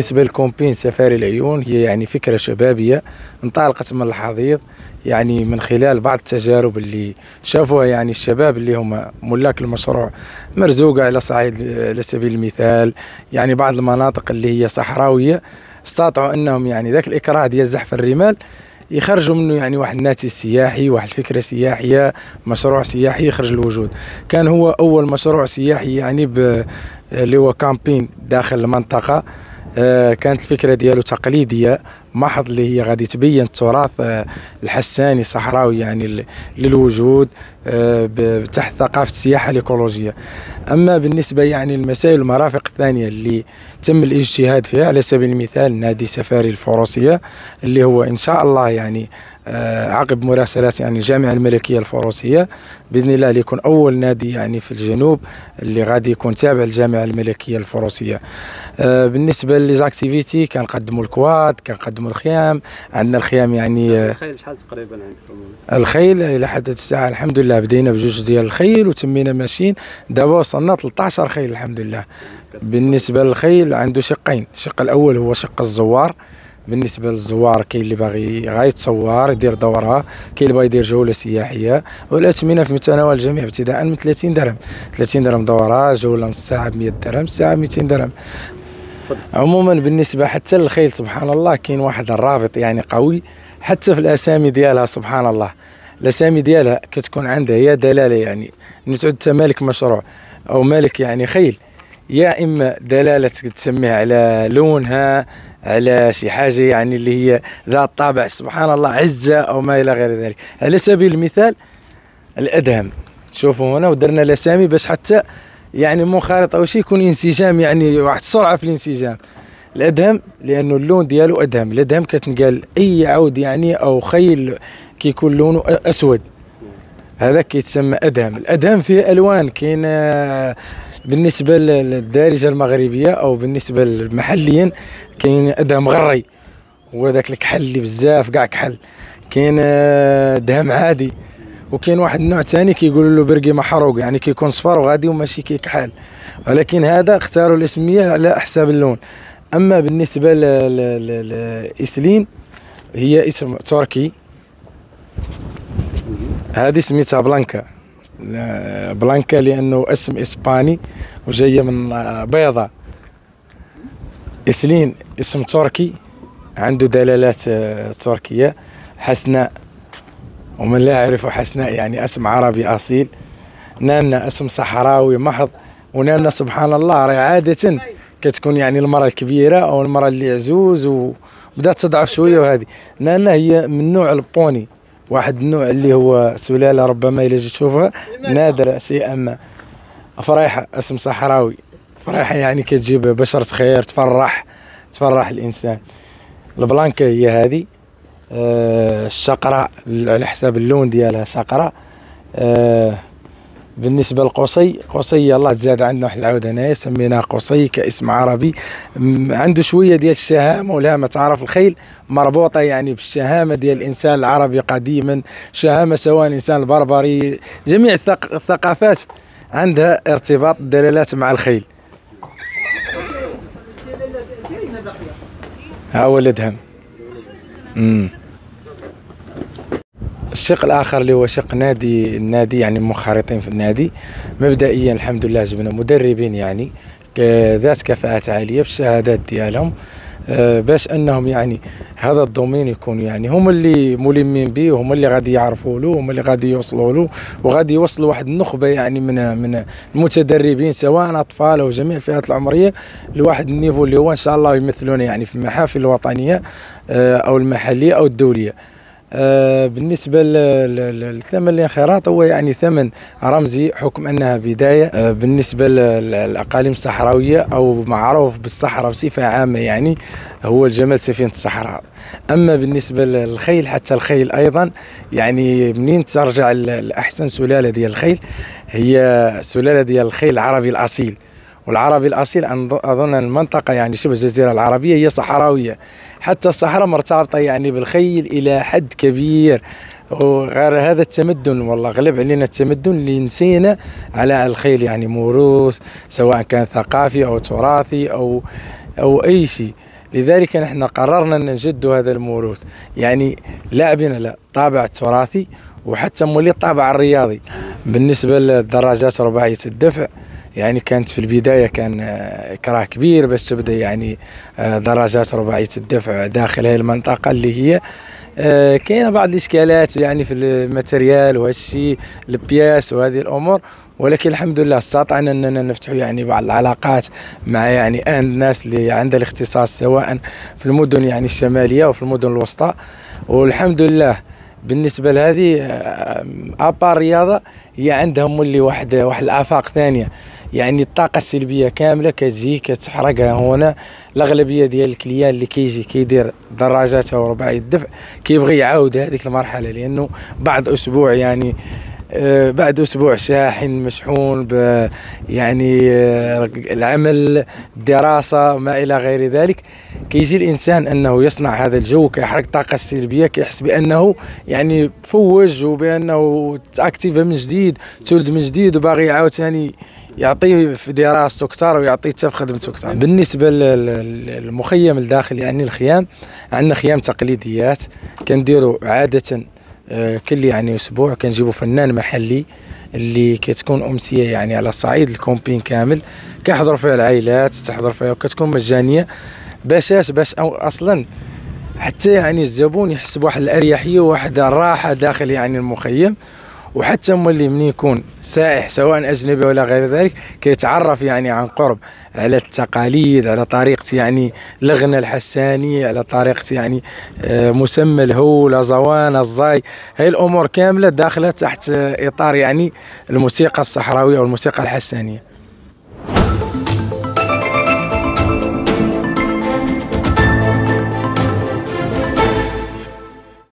بالنسبة لكومبين سفاري العيون هي يعني فكرة شبابية. انطلقت من الحضيض يعني من خلال بعض التجارب اللي شافوها يعني الشباب اللي هم ملاك المشروع مرزوقة على صعيد على سبيل المثال. يعني بعض المناطق اللي هي صحراوية استطاعوا إنهم يعني ذاك الإكراه ديال زحف الرمال يخرجوا منه يعني واحد الناتج سياحي واحد الفكرة سياحية مشروع سياحي يخرج الوجود. كان هو أول مشروع سياحي يعني اللي هو كامبين داخل المنطقة. كانت الفكرة ديالو تقليدية. محض اللي هي غادي تبين التراث آه، الحساني الصحراوي يعني للوجود آه، تحت ثقافة السياحة الإيكولوجية. أما بالنسبة يعني المسائل المرافق الثانية اللي تم الاجتهاد فيها على سبيل المثال نادي سفاري الفروسية اللي هو إن شاء الله يعني آه، عقب مراسلات يعني الجامعة الملكية الفروسية بإذن الله ليكون أول نادي يعني في الجنوب اللي غادي يكون تابع للجامعة الملكية الفروسية. بالنسبة les activités كنقدموا ال quad كنقدموا الخيام. عندنا الخيام يعني آه، الخيل شحال تقريبا عندكم؟ الخيل إلى حد الساعة الحمد لله بدينا بجوج ديال الخيل وتمينا ماشيين. دابا وصلنا 13 خيل الحمد لله بالنسبة للخيل عنده شقين. الشق الأول هو شق الزوار. بالنسبة للزوار كاين اللي باغي غايتصور يدير دورة. كاين اللي باغي يدير جولة سياحية. والأثمنة في متناول الجميع ابتداء من 30 درهم. 30 درهم دورة جولة نص ساعة ب 100 درهم ساعة 200 درهم. عموما بالنسبة حتى للخيل سبحان الله كاين واحد الرابط يعني قوي. حتى في الأسامي ديالها سبحان الله الأسامي ديالها كتكون عندها هي دلالة يعني تعود مالك مشروع أو مالك يعني خيل. يا إما دلالة تسميها على لونها على شي حاجة يعني اللي هي ذات طابع سبحان الله عزة أو ما إلى غير ذلك. على سبيل المثال الأدهم. تشوفوا هنا ودرنا الأسامي باش حتى يعني منخرط أو شيء يكون انسجام يعني واحد السرعه في الانسجام. الأدهم لأنه اللون ديالو أدهم. الأدهم كتنقال أي عود يعني أو خيل كيكون لونه أسود. هذا كيتسمى أدهم. الأدهم فيه ألوان. كاين بالنسبة للدارجة المغربية أو بالنسبة محليا كاين أدهم غري. هو ذاك الكحل اللي بزاف كاع كحل. كاين آه، دهم عادي. وكاين واحد النوع ثاني كيقولوا له برقي محروق يعني كيكون صفر وغادي وماشي كيكحل ولكن هذا اختاروا الاسمية على حساب اللون. أما بالنسبة لإسلين هي اسم تركي. هذه سميتها Blanca. Blanca لأنه اسم إسباني وجاية من بيضة. اسلين اسم تركي عنده دلالات آه، تركية. حسناء. ومن لا يعرف حسناء يعني اسم عربي اصيل. نانا اسم صحراوي محض. ونانا سبحان الله عادة كتكون يعني المرأة الكبيرة أو المرأة اللي عزوز وبدات تضعف شوية وهذه. نانا هي من نوع البوني واحد النوع اللي هو سلالة ربما إلا جيت تشوفها نادرة شيئا ما. فريحه اسم صحراوي. فريحه يعني كتجيب بشرة خير تفرح تفرح الإنسان. البلانكا هي هذه. الشقراء على حساب اللون ديالها شقراء آه بالنسبة لقصي قصي الله تزاد عندنا واحد العود هنايا سميناه قصي كاسم عربي. عنده شوية ديال الشهامة ما تعرف الخيل مربوطة يعني بالشهامة ديال الإنسان العربي قديما. شهامة سواء الإنسان البربري جميع الثقافات عندها ارتباط دلالات مع الخيل. ها ولدهم امم الشق الآخر اللي هو شق نادي النادي يعني منخرطين في النادي. مبدئيا الحمد لله جبنا مدربين يعني ذات كفاءات عالية بالشهادات ديالهم آه، باش أنهم يعني هذا الدومين يكون يعني هم اللي ملمين به وهم اللي غادي يعرفوا له وهم اللي غادي يوصلوا له وغادي يوصلوا واحد النخبة يعني من من المتدربين سواء أطفال أو جميع الفئات العمرية لواحد النيفو اللي هو إن شاء الله يمثلون يعني في المحافل الوطنية آه، أو المحلية أو الدولية. بالنسبة للثمن الانخراط هو يعني ثمن. رمزي حكم أنها بداية آه، بالنسبة للأقاليم الصحراوية أو معروف بالصحراء بصفة عامة يعني هو الجمال سفينة الصحراء. أما بالنسبة للخيل حتى الخيل أيضا يعني منين ترجع لأحسن سلالة ديال الخيل؟ هي سلالة ديال الخيل العربي الأصيل. والعربي الأصيل أظن المنطقة يعني شبه الجزيرة العربية هي صحراوية. حتى الصحراء مرتبطة يعني بالخيل إلى حد كبير. وغير هذا التمدن والله غلب علينا التمدن اللي نسينا على الخيل يعني موروث سواء كان ثقافي أو تراثي أو أو أي شيء. لذلك نحن قررنا أن نجد هذا الموروث. يعني لاعبين على طابع التراثي وحتى مولي الطابع الرياضي. بالنسبة للدراجات رباعية الدفع يعني كانت في البداية كان آه، إكراه كبير باش تبدأ يعني آه، دراجات رباعية الدفع داخل هذه المنطقة اللي هي آه، كاينة بعض الإشكالات يعني في الماتريال وهذا الشيء البياس وهذه الأمور ولكن الحمد لله استطعنا أننا نفتح يعني بعض العلاقات مع يعني الناس اللي عندها الاختصاص سواء في المدن يعني الشمالية وفي المدن الوسطى. والحمد لله بالنسبة لهذه ابار رياضه هي عندهم مولي واحد واحد الآفاق ثانية. يعني الطاقة السلبية كاملة كتجي كتحرقها هنا. الأغلبية ديال ال clients اللي كيجي كيدير دراجاته ورباعي الدفع كيبغي يعاود هذيك المرحلة لأنه بعد أسبوع يعني آه، بعد أسبوع شاحن مشحون ب يعني آه، العمل الدراسه ما إلى غير ذلك. كيجي الإنسان أنه يصنع هذا الجو كيحرق الطاقه السلبية كيحس بأنه يعني فوج وبأنه t'activa من جديد تولد من جديد وباغي يعاود ثاني يعطيه في دراسته كثار ويعطيه حتى في خدمته كثار بالنسبة للمخيم الداخل يعني الخيام عندنا خيام تقليديات كنديروا عادة آه، كل يعني أسبوع كنجيبوا فنان محلي اللي كتكون أمسية يعني على صعيد الكومبين كامل كيحضروا فيها العائلات تحضر فيها وكتكون مجانية باش باش أو أصلا حتى يعني الزبون يحس بواحد الأريحية وواحد الراحة داخل يعني المخيم. وحتى مولي من يكون سائح سواء أجنبي ولا غير ذلك كيتعرف يعني عن قرب على التقاليد على طريقة يعني الغنى الحساني على طريقة يعني آه، مسمى الهو زوان الزاي. هاي الأمور كاملة داخلة تحت إطار يعني الموسيقى الصحراوية والموسيقى الحسانية.